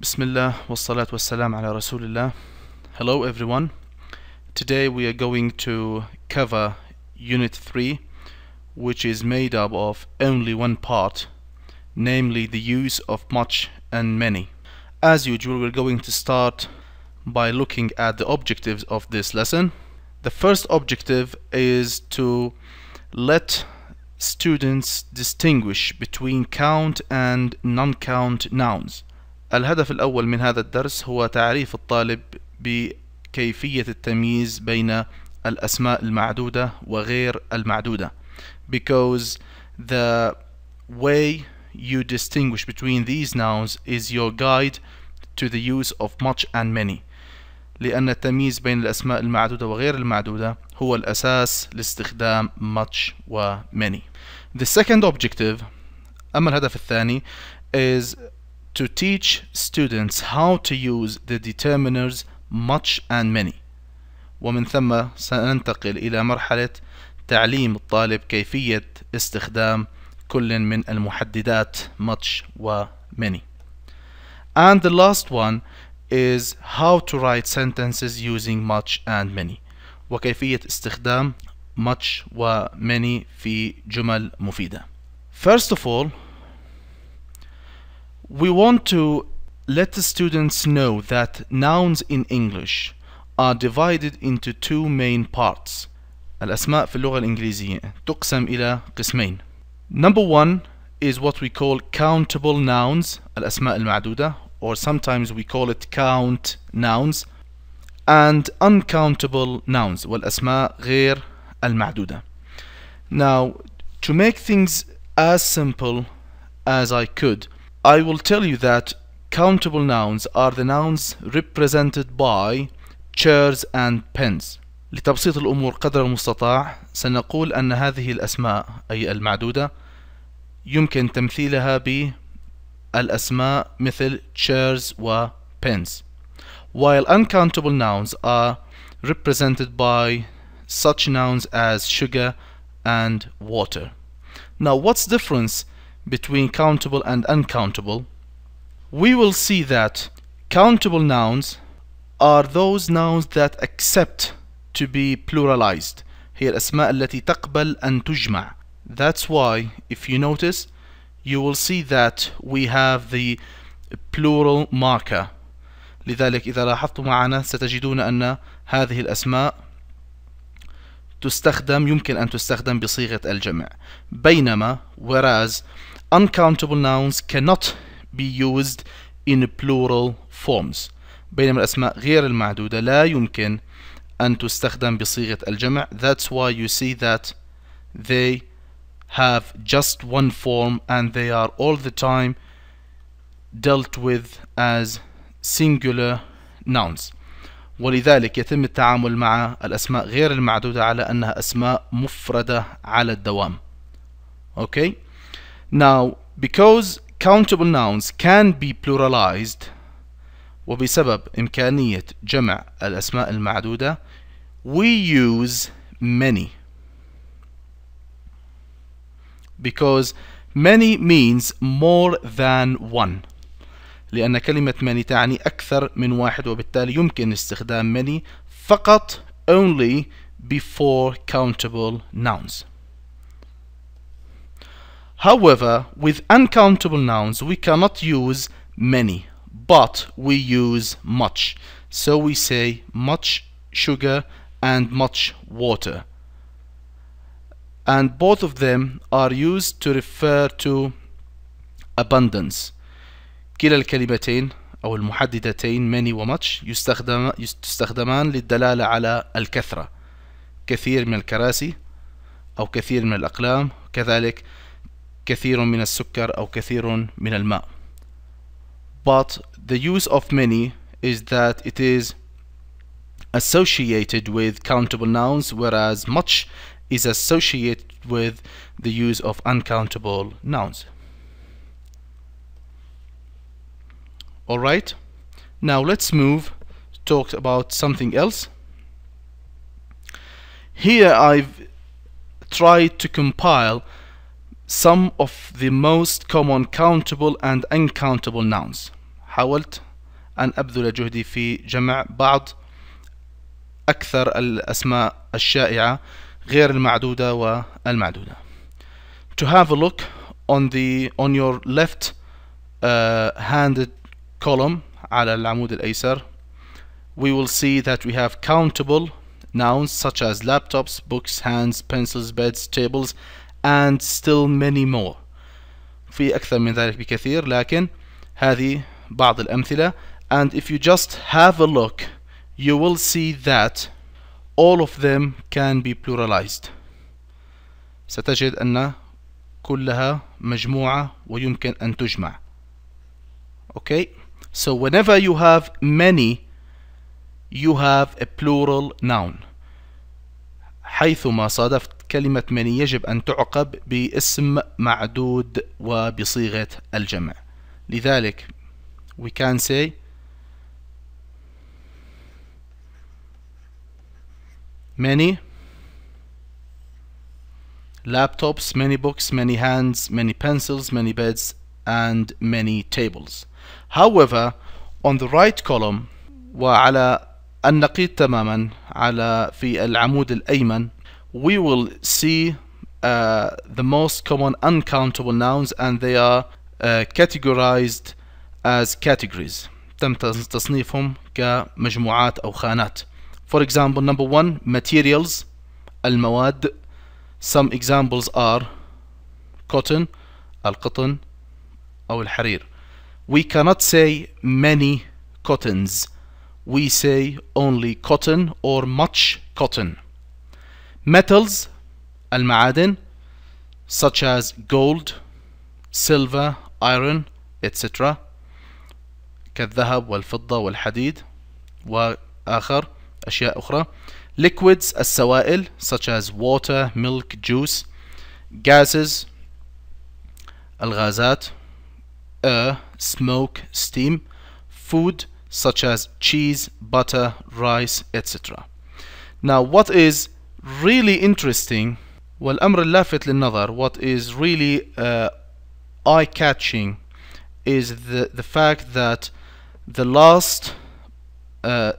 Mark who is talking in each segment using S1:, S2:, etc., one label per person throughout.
S1: Bismillah wassalat wassalam ala Rasulillah. Hello everyone. Today we are going to cover Unit 3 which is made up of only one part namely the use of much and many. As usual we're going to start by looking at the objectives of this lesson. The first objective is to let students distinguish between count and non-count nouns. الهدف الأول من هذا الدرس هو تعريف الطالب بكيفية التمييز بين الأسماء المعدودة وغير المعدودة. Because the way you distinguish between these nouns is your guide to the use of much and many. لأن التمييز بين الأسماء المعدودة وغير المعدودة هو الأساس لاستخدام much و many. The second objective أما الهدف الثاني is to teach students how to use the determiners much and many ومن ثم سننتقل إلى مرحلة تعليم الطالب كيفية استخدام كل من المحددات much و many and the last one is how to write sentences using much and many وكيفية استخدام much و many في جمل مفيدة First of all we want to let the students know that nouns in English are divided into two main parts الأسماء في اللغة الإنجليزية تقسم إلى قسمين Number one is what we call countable nouns الأسماء المعدودة or sometimes we call it count nouns and uncountable nouns والأسماء غير المعدودة Now to make things as simple as I could I will tell you that countable nouns are the nouns represented by chairs and pens لتبسيط الأمور قدر المستطاع سنقول أن هذه الأسماء أي المعدودة يمكن تمثيلها بالأسماء مثل chairs و pens while uncountable nouns are represented by such nouns as sugar and water now what's the difference between countable and uncountable we will see that countable nouns are those nouns that accept to be pluralized هي الأسماء التي تقبل أن تجمع that's why if you notice you will see that we have the plural marker لذلك إذا لاحظتم معنا ستجدون أن هذه الأسماء تستخدم يمكن أن تستخدم بصيغة الجمع بينما whereas uncountable nouns cannot be used in plural forms بينما الأسماء غير المعدودة لا يمكن أن تستخدم بصيغة الجمع that's why you see that they have just one form and they are all the time dealt with as singular nouns ولذلك يتم التعامل مع الأسماء غير المعدودة على أنها أسماء مفردة على الدوام okay now because countable nouns can be pluralized وبسبب إمكانية جمع الأسماء المعدودة we use many because many means more than one لأن كلمة many تعني أكثر من واحد وبالتالي يمكن استخدام many فقط only before countable nouns However, with uncountable nouns we cannot use many but we use much so we say much sugar and much water and both of them are used to refer to abundance كلا الكلمتين أو المحددتين many و much يستخدم يستخدمان للدلالة على الكثرة كثير من الكراسي أو كثير من الأقلام كذلك كثير من السكر أو كثير من الماء but the use of many is that it is associated with countable nouns whereas much is associated with the use of uncountable nouns alright now let's move talk about something else here I've tried to compile some of the most common countable and uncountable nouns حاولت أن أبذل جهدي في جمع بعض أكثر الأسماء الشائعة غير المعدودة والمعدودة to have a look on the on your left uh, handed column على العمود الأيسر we will see that we have countable nouns such as laptops, books, hands, pencils, beds, tables and still many more في أكثر من ذلك بكثير لكن هذه بعض الأمثلة and if you just have a look you will see that all of them can be pluralized ستجد أن كلها مجموعة ويمكن أن تجمع okay so whenever you have many you have a plural noun حيثما صادفت كلمة many يجب أن تعقب باسم معدود وبصيغة الجمع لذلك we can say many laptops, many books, many hands, many pencils, many beds, and many tables. However, on the right column وعلى النقيض تماما على في العمود الأيمن we will see uh, the most common uncountable nouns and they are uh, categorized as categories تم تصنيفهم كمجموعات أو خانات For example, number one, materials, المواد. Some examples are cotton, القطن أو الحرير. We cannot say many cottons. We say only cotton or much cotton. Metals, المعادن, such as gold, silver, iron, etc. كالذهب والفضة والحديد وآخر أشياء أخرى liquids السوائل such as water, milk, juice gases الغازات air, smoke, steam food such as cheese, butter, rice, etc. Now what is really interesting والأمر اللافت للنظر what is really uh, eye-catching is the, the fact that the last uh,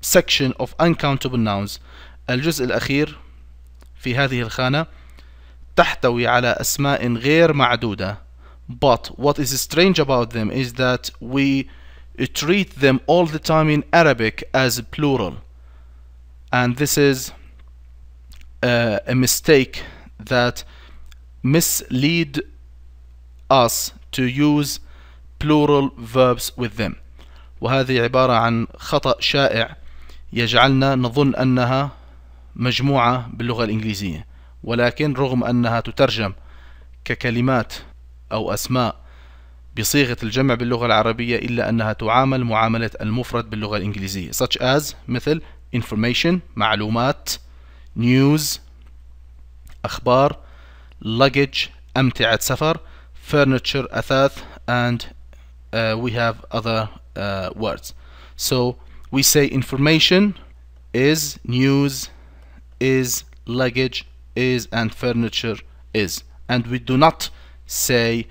S1: section of uncountable nouns الجزء الأخير في هذه الخانة تحتوي على أسماء غير معدودة but what is strange about them is that we treat them all the time in Arabic as plural and this is uh, a mistake that mislead us to use plural verbs with them. وهذه عبارة عن خطأ شائع يجعلنا نظن أنها مجموعة باللغة الإنجليزية ولكن رغم أنها تترجم ككلمات أو أسماء بصيغة الجمع باللغة العربية إلا أنها تعامل معاملة المفرد باللغة الإنجليزية such as مثل information معلومات news أخبار luggage أمتعة سفر furniture أثاث and uh, we have other uh, words so we say information is news is luggage is and furniture is and we do not say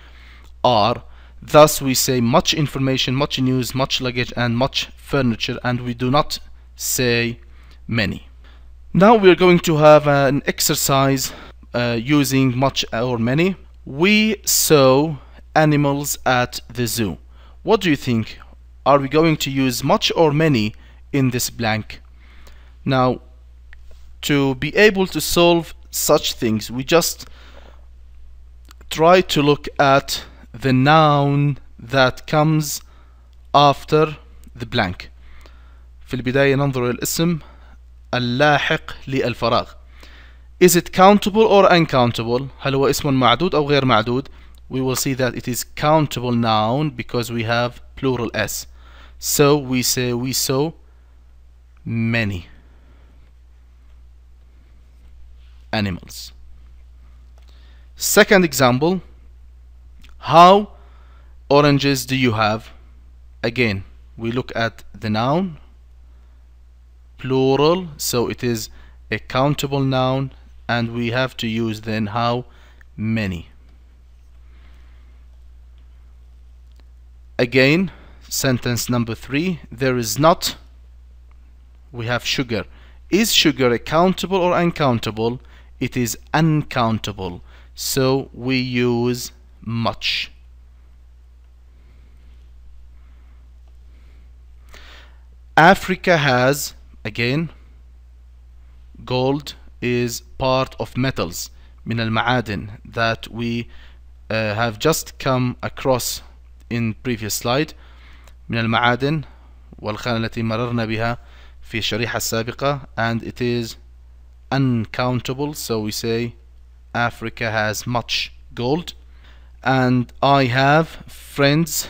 S1: are thus we say much information much news much luggage and much furniture and we do not say many now we are going to have an exercise uh, using much or many we saw animals at the zoo what do you think are we going to use much or many in this blank now to be able to solve such things we just try to look at the noun that comes after the blank في البداية ننظر الاسم اللاحق للفراغ is it countable or uncountable هل هو اسم معدود أو غير معدود we will see that it is countable noun because we have plural s so we say we saw many animals. Second example, how oranges do you have? Again, we look at the noun, plural, so it is a countable noun, and we have to use then how many. Again, sentence number three there is not we have sugar. Is sugar countable or uncountable? It is uncountable so we use much. Africa has again gold is part of metals من المعادن that we uh, have just come across in previous slide من المعادن والخانة التي مررنا بها في الشريحة السابقة and it is uncountable so we say Africa has much gold and I have friends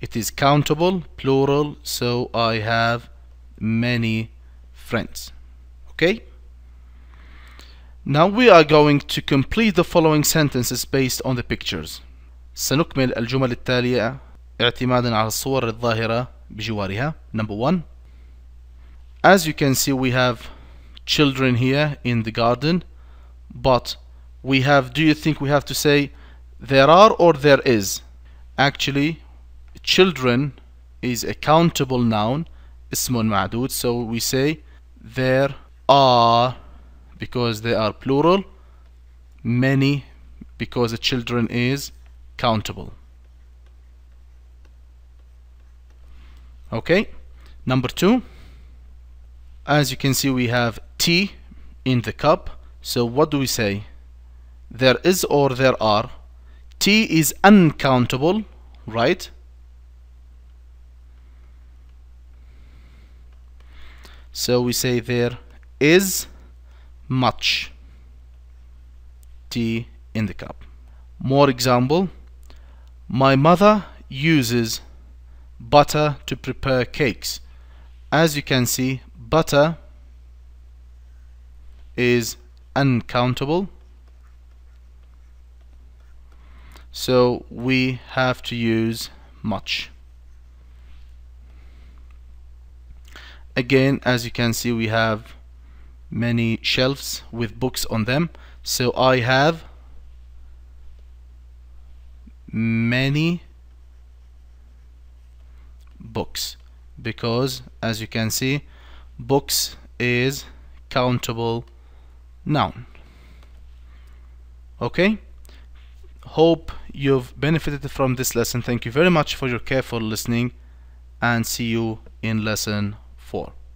S1: it is countable plural so I have many friends okay now we are going to complete the following sentences based on the pictures سنكمل الجمل التالية اعتمادا على الصور الظاهرة بجوارها number one as you can see we have children here in the garden but we have do you think we have to say there are or there is actually children is a countable noun اسم معدود so we say there are because they are plural many because the children is countable okay number two as you can see we have tea in the cup so what do we say there is or there are tea is uncountable right So we say there is much tea in the cup. More example my mother uses butter to prepare cakes. As you can see butter is uncountable. So we have to use much again as you can see we have many shelves with books on them. So I have many books because as you can see books is countable noun. Okay? Hope you've benefited from this lesson. Thank you very much for your careful listening and see you in lesson 4